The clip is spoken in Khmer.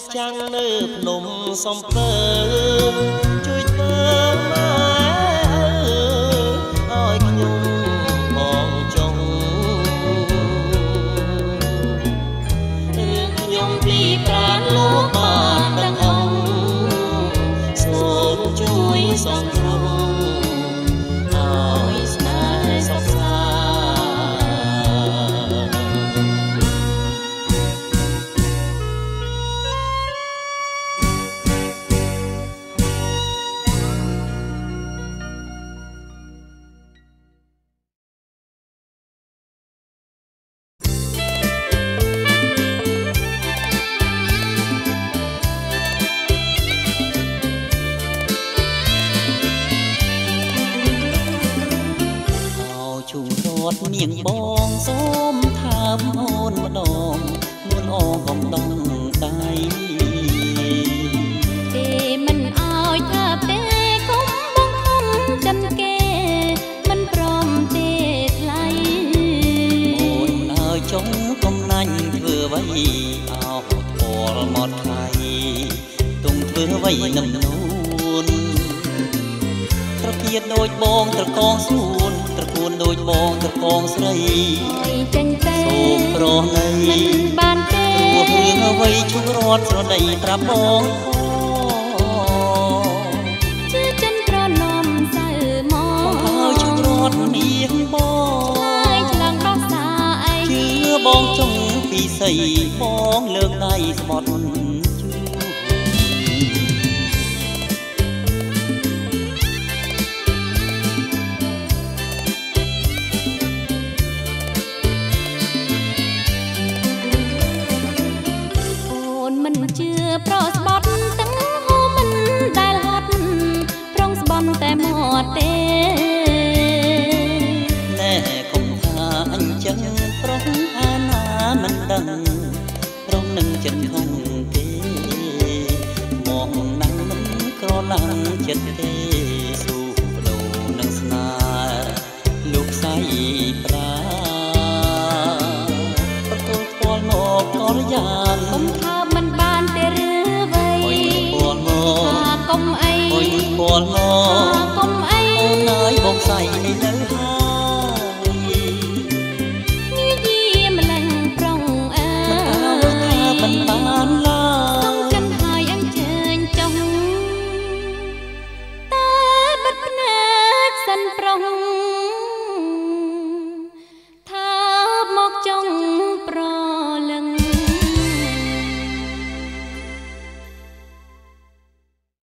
ច់ចាំងនៅភ្នំសំពើ នាងបងសូមថើបអូនម្ដងនួនអងកំដងដៃទេមិនអោយថាទេកុំបងខំចិនគេ មិនព្រមទេថ្លៃអូនអើយចុងកំណាញ់ធ្វើអ្វីអោពលមកថ្លៃទុំធ្វើអ្វីនឹងនួនត្រកៀតដូចបងត្រកងសួន ត្រកួនដូចបងត្រកងស្រីអើយចេញទេសូមប្រណីមិនបានទេព្រោះរឿងអ្វីឈប់រត់ស្រដីប្រាប់បងផងជឿចិនប្រណំសៅមកហើយជប់រត់នាងបងហើយឆ្លងដោះសាអីជឿបងចង់ពីស័យបងលើកដៃស្បត់ តែមាត់ទេណែកុំថាអញ្ចឹងប្រុសអាណាមិនដឹងប្រុសនឹងចិត្តខំទេមកណាំងមិនក្រឡាំងចិត្តទេស៊ូបដូរនឹងស្នេហ៍លោកស្អីប្រាប្រទល់ផ្ទាល់មកកលយានកុំថា អីអុយផ្ទាល់មកថាកុំអីអូនអើយបងស្អីឥឡូវ